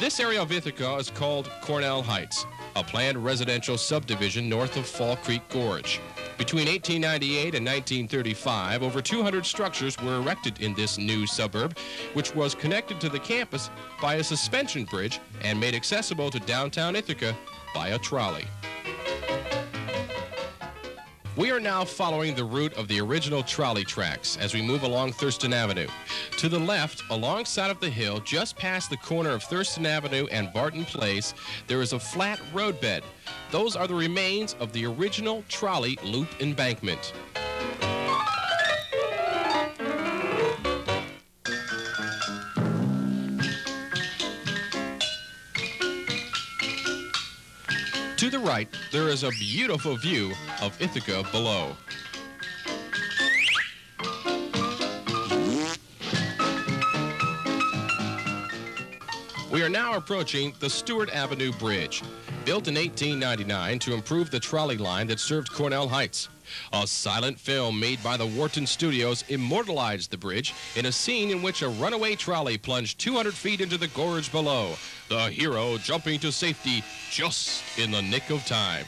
This area of Ithaca is called Cornell Heights, a planned residential subdivision north of Fall Creek Gorge. Between 1898 and 1935, over 200 structures were erected in this new suburb, which was connected to the campus by a suspension bridge and made accessible to downtown Ithaca by a trolley. We are now following the route of the original trolley tracks as we move along Thurston Avenue. To the left, alongside of the hill, just past the corner of Thurston Avenue and Barton Place, there is a flat roadbed. Those are the remains of the original trolley loop embankment. To the right, there is a beautiful view of Ithaca below. We are now approaching the Stewart Avenue Bridge, built in 1899 to improve the trolley line that served Cornell Heights. A silent film made by the Wharton Studios immortalized the bridge in a scene in which a runaway trolley plunged 200 feet into the gorge below, the hero jumping to safety just in the nick of time.